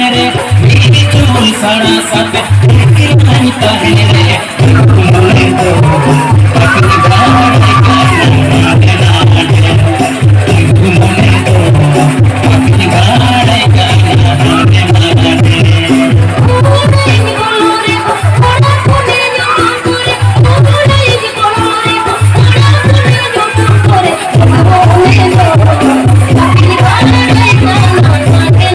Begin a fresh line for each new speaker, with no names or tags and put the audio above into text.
है रे। मेरी चोल साड़ा साथ है रे।